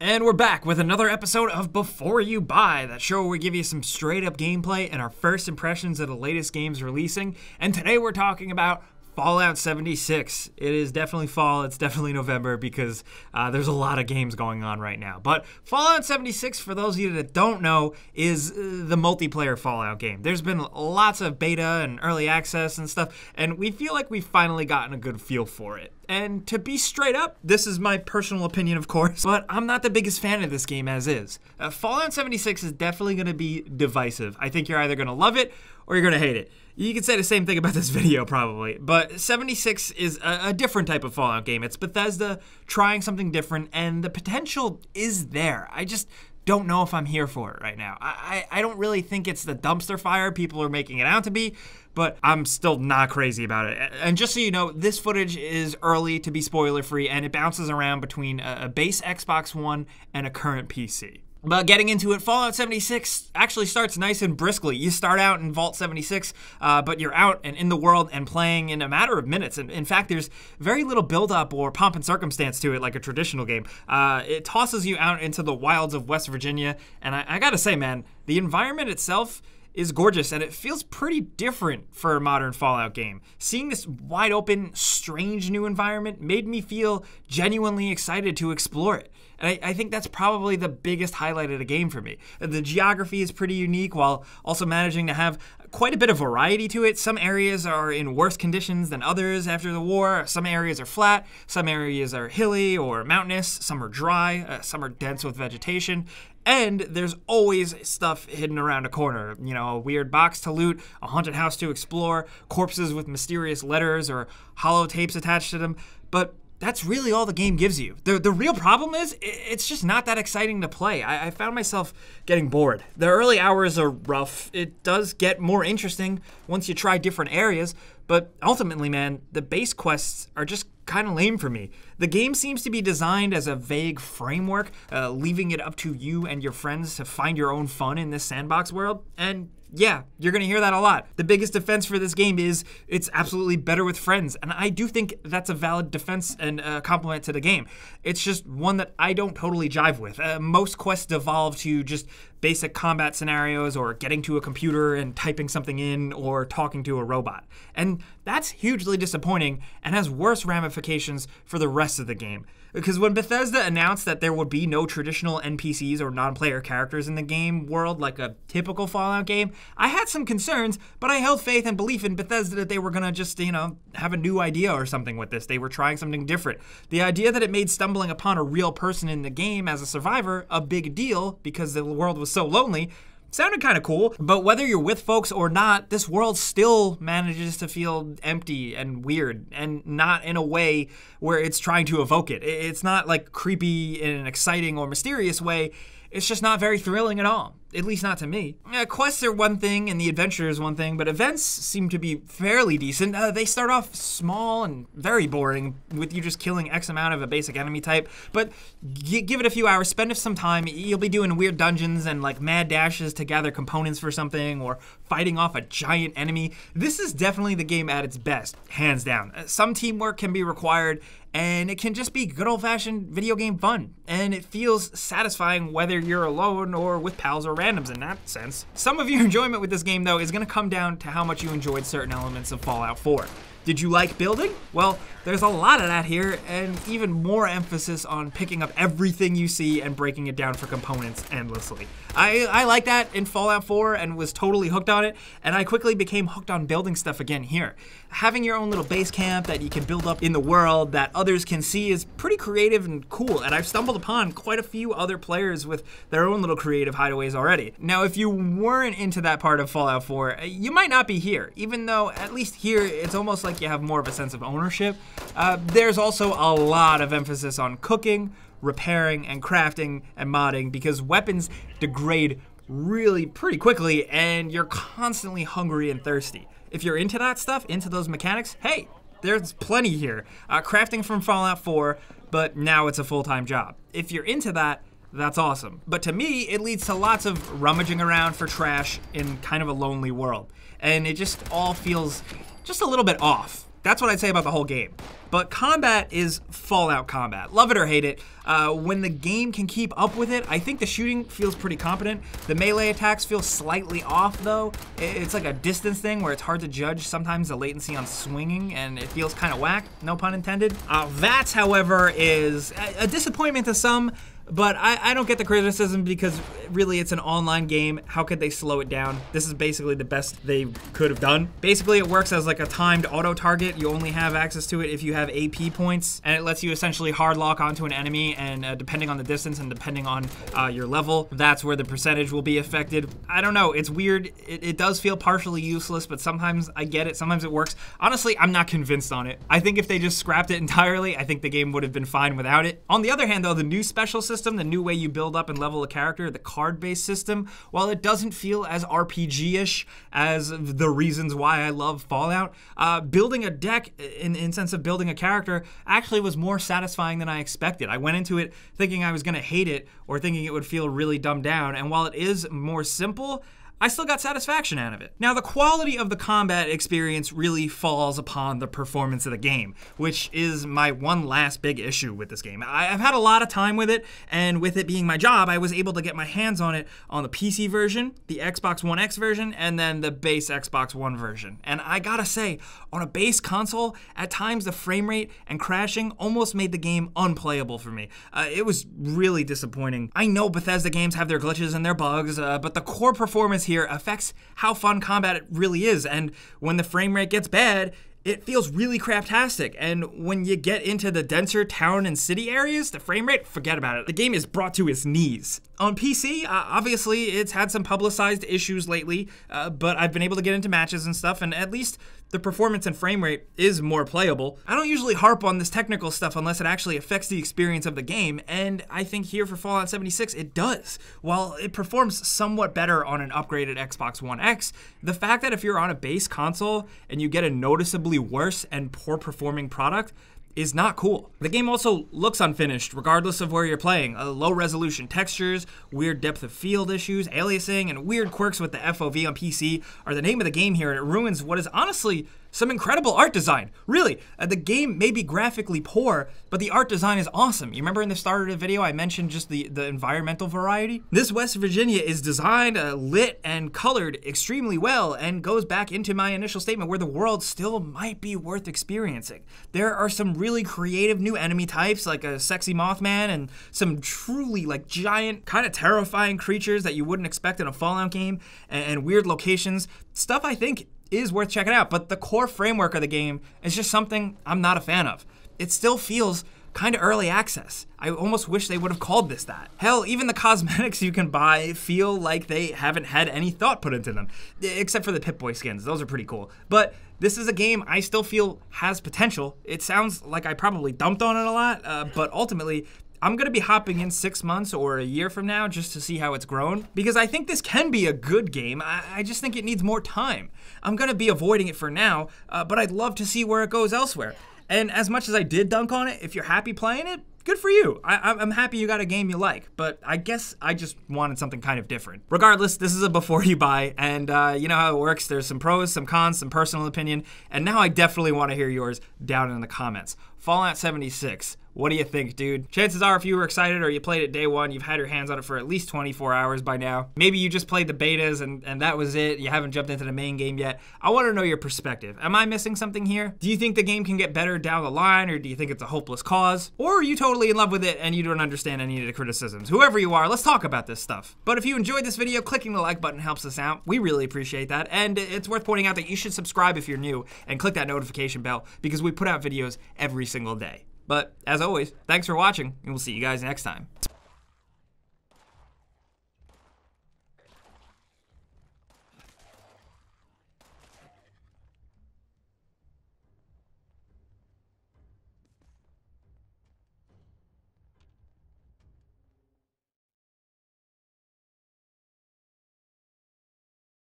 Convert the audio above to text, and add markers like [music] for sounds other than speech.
And we're back with another episode of Before You Buy, that show where we give you some straight up gameplay and our first impressions of the latest games releasing. And today we're talking about Fallout 76. It is definitely fall. It's definitely November because uh, there's a lot of games going on right now. But Fallout 76, for those of you that don't know, is uh, the multiplayer Fallout game. There's been lots of beta and early access and stuff, and we feel like we've finally gotten a good feel for it. And to be straight up, this is my personal opinion, of course, [laughs] but I'm not the biggest fan of this game as is. Uh, Fallout 76 is definitely going to be divisive. I think you're either going to love it or you're going to hate it. You could say the same thing about this [laughs] video, probably. But 76 is a, a, different type of Fallout game. It's Bethesda trying something different, and the potential is there. I just don't know if I'm here for it right now. I, I, I don't really think it's the dumpster fire people are making it out to be, but I'm still not crazy about it. And just so you know, this footage is early to be spoiler free, and it bounces around between a, a base Xbox One and a current PC. But getting into it, Fallout 76 actually starts nice and briskly. You start out in Vault 76, uh, but you're out and in the world and playing in a matter of minutes. And in fact, there's very little build-up or pomp and circumstance to it like a traditional game. Uh, it tosses you out into the wilds of West Virginia, and I, I gotta say, man, the environment itself is gorgeous and it feels pretty different for a modern Fallout game. Seeing this wide open, strange new environment made me feel genuinely excited to explore it. And I, I, think that's probably the biggest highlight of the game for me. The geography is pretty unique while also managing to have quite a bit of variety to it. Some areas are in worse conditions than others after the war. Some areas are flat, some areas are hilly or mountainous, some are dry, uh, some are dense with vegetation. And there's always stuff hidden around a corner. You know, a weird box to loot, a haunted house to explore, corpses with mysterious letters or holotapes attached to them. But that's really all the game gives you. The, the real problem is, it's just not that exciting to play. I, I, found myself getting bored. The early hours are rough. It does get more interesting once you try different areas, but ultimately, man, the base quests are just kind of lame for me. The game seems to be designed as a vague framework, uh, leaving it up to you and your friends to find your own fun in this sandbox world, and yeah, you're going to hear that a lot. The biggest defense for this game is it's absolutely better with friends. And I do think that's a valid defense and a compliment to the game. It's just one that I don't totally jive with. Uh, most quests devolve to just basic combat scenarios or getting to a computer and typing something in or talking to a robot. And that's hugely disappointing and has worse ramifications for the rest of the game. Because when Bethesda announced that there would be no traditional NPCs or non player characters in the game world like a typical Fallout game, I had some concerns, but I held faith and belief in Bethesda that they were gonna just, you know, have a new idea or something with this. They were trying something different. The idea that it made stumbling upon a real person in the game as a survivor a big deal because the world was so lonely sounded kind of cool. But whether you're with folks or not, this world still manages to feel empty and weird and not in a way where it's trying to evoke it. It's not like creepy in an exciting or mysterious way. It's just not very thrilling at all at least not to me. Uh, quests are one thing and the adventure is one thing, but events seem to be fairly decent. Uh, they start off small and very boring, with you just killing X amount of a basic enemy type. But give it a few hours, spend some time, you'll be doing weird dungeons and like mad dashes to gather components for something or fighting off a giant enemy. This is definitely the game at its best, hands down. Uh, some teamwork can be required, and it can just be good old fashioned video game fun. And it feels satisfying whether you're alone or with pals or randoms in that sense. Some of your [laughs] enjoyment with this game, though, is to come down to how much you enjoyed certain elements of Fallout 4. Did you like building? Well, there's a lot of that here, and even more emphasis on picking up everything you see and breaking it down for components endlessly. I, I like that in Fallout 4 and was totally hooked on it, and I quickly became hooked on building stuff again here. Having your own little base camp that you can build up in the world that others can see is pretty creative and cool, and I've stumbled upon quite a few other players with their own little creative hideaways already. Now, if you weren't into that part of Fallout 4, you might not be here, even though at least here it's almost like you have more of a sense of ownership. Uh, there's also a lot of emphasis on cooking, repairing, and crafting and modding because weapons degrade really pretty quickly and you're constantly hungry and thirsty. If you're into that stuff, into those mechanics, hey, there's plenty here. Uh, crafting from Fallout 4, but now it's a full time job. If you're into that, that's awesome. But to me, it leads to lots of rummaging around for trash in kind of a lonely world. And it just all feels just a little bit off. That's what I'd say about the whole game. But combat is Fallout combat. Love it or hate it. Uh, when the game can keep up with it, I think the shooting feels pretty competent. The melee attacks feel slightly off though. It's like a distance thing where it's hard to judge sometimes the latency on swinging and it feels kind of whack, no pun intended. Uh, VATS, however, is a disappointment to some but I, I, don't get the criticism because really it's an online game. How could they slow it down? This is basically the best they could have done. Basically, it works as like a timed auto target. You only have access to it if you have AP points, and it lets you essentially hard lock onto an enemy. And uh, depending on the distance and depending on uh, your level, that's where the percentage will be affected. I don't know. It's weird. It, it does feel partially useless, but sometimes I get it. Sometimes it works. Honestly, I'm not convinced on it. I think if they just scrapped it [laughs] entirely, I think the game would have been fine without it. On the other hand, though, the new special system system, the new way you build up and level a character, the card-based system, while it doesn't feel as RPG-ish as the reasons why I love Fallout, uh, building a deck in, in sense of building a character actually was more satisfying than I expected. I went into it thinking I was going to hate it or thinking it would feel really dumbed down, and while it is more simple, I still got satisfaction out of it. Now, the quality of the combat experience really falls upon the performance of the game, which is my one last big issue with this game. I've had a lot of time with it, and with it being my job, I was able to get my hands on it on the PC version, the Xbox One X version, and then the base Xbox One version. And I gotta say, on a base console, at times the frame rate and crashing almost made the game unplayable for me. Uh, it was really disappointing. I know Bethesda games have their glitches and their bugs, uh, but the core performance here affects how fun combat it really is. And when the frame rate gets bad, it feels really craptastic. And when you get into the denser town and city areas, the frame rate, forget about it. The game is brought to its knees. On PC, uh, obviously, it's had some publicized issues lately, uh, but I've been able to get into matches and stuff, and at least the performance and frame rate is more playable. I don't usually harp on this technical stuff unless it actually affects the experience of the game, and I think here for Fallout 76 it does. While it performs somewhat better on an upgraded Xbox One X, the fact that if you're on a base console and you get a noticeably worse and poor performing product, is not cool. The game also looks unfinished, regardless of where you're playing. Uh, low resolution textures, weird depth of field issues, aliasing, and weird quirks with the FOV on PC are the name of the game here, and it ruins what is honestly some incredible art design. Really, uh, the game may be graphically poor, but the art design is awesome. You remember in the start of the video I mentioned just the, the environmental variety? This West Virginia is designed, uh, lit, and colored extremely well and goes back into my initial statement where the world still might be worth experiencing. There are some really creative new enemy types like a sexy Mothman and some truly like giant, kind of terrifying creatures that you wouldn't expect in a Fallout game and, and weird locations. Stuff I think is worth checking out, but the core framework of the game is just something I'm not a fan of. It still feels kind of early access. I almost wish they would have called this that. Hell, even the [laughs] cosmetics you can buy feel like they haven't had any thought put into them, except for the Pip-Boy skins. Those are pretty cool. But this is a game I still feel has potential. It sounds like I probably dumped on it a lot, uh, but ultimately, I'm gonna be hopping in six months or a year from now just to see how it's grown because I think this can be a good game. I, I just think it needs more time. I'm gonna be avoiding it for now, uh, but I'd love to see where it goes elsewhere. And as much as I did dunk on it, if you're happy playing it, good for you. I, am happy you got a game you like, but I guess I just wanted something kind of different. Regardless, this is a before you buy, and uh, you know how it works. There's some pros, some cons, some personal opinion, and now I definitely want to hear yours down in the comments. Fallout 76. What do you think, dude? Chances are, if you were excited or you played it day one, you've had your hands on it for at least 24 hours by now. Maybe you just played the betas and, and that was it. You haven't jumped into the main game yet. I want to know your perspective. Am I missing something here? Do you think the game can get better down the line, or do you think it's a hopeless cause? Or are you totally in love with it and you don't understand any of the criticisms? Whoever you are, let's talk about this stuff. But if you enjoyed this video, clicking the like button helps us out. We really appreciate that. And it's worth pointing out that you should subscribe if you're new and click that notification bell because we put out videos every single day. But as always, thanks for watching, and we'll see you guys next time.